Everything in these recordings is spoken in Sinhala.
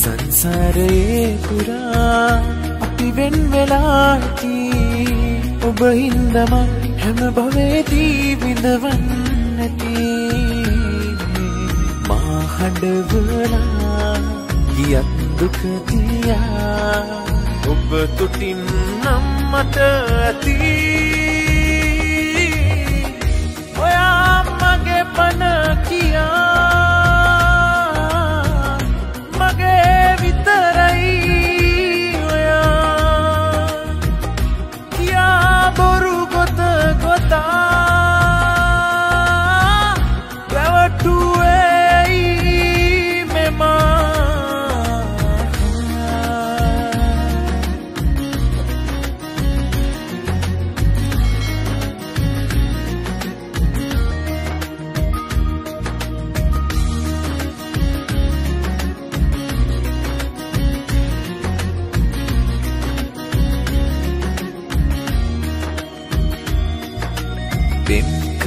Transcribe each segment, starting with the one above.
සංසාරයේ පුරා අපි වෙන් වෙලාටි ඔබ හින්දම හැම භවේදී විඳවන්නති මාහඩවලා ගියත් දුකතියා ඔබ තුටින් නම්මට ඇති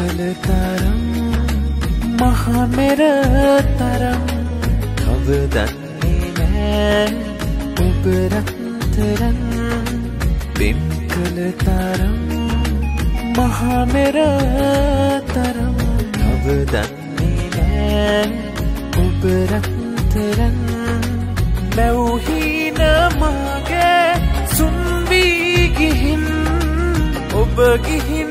පෙම් කළ තරම් මහමෙර තරම් කවදන්නේ නෑ ඔබ රත්තරන් පෙම් කළ තරම් මහමෙර තරම් කවදන්නේ නෑ ඔබ රත්තරන් මැව්හීන මගේ සුන්වී ගිහින් ඔබ ගිහින්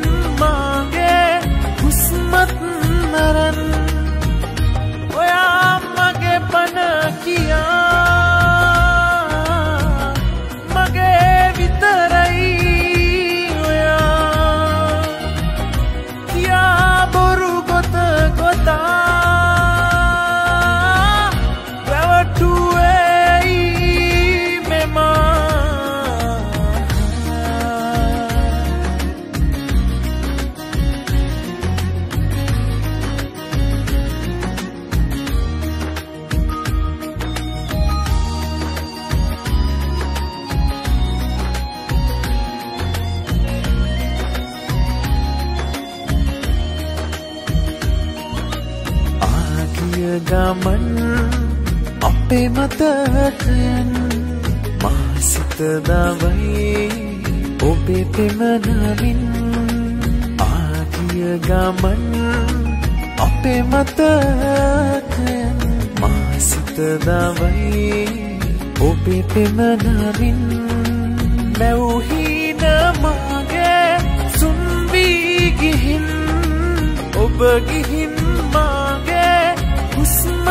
ගමන් අපේ මතකයන් මාසිත දවයි ඔබේ පෙමනවින් ආගිය ගමන් අපේ මතකයන් මාසිත දවයි ඔබේ පෙමනවින් මැව්හීන මගේ සුන්වී ගිහින් ඔබ ගිහින් මාගේ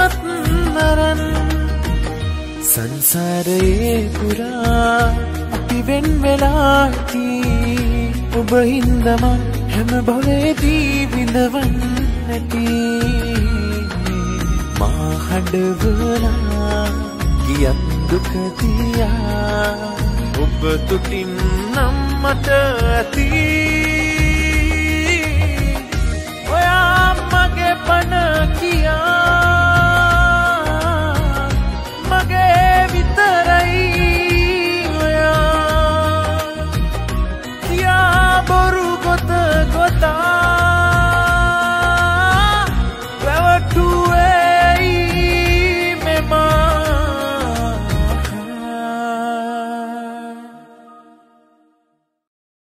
මත් නරන් සංසාරයේ පුරා පිවෙන් වෙලාති ඔබ හින්දම හැම බොලේදී විඳවන් නැති මාහඩවලා ගියත් දුකතියා ඔබ තුටින් නම් මට ඇති. ඔයා මගේ පණ කියා Bye.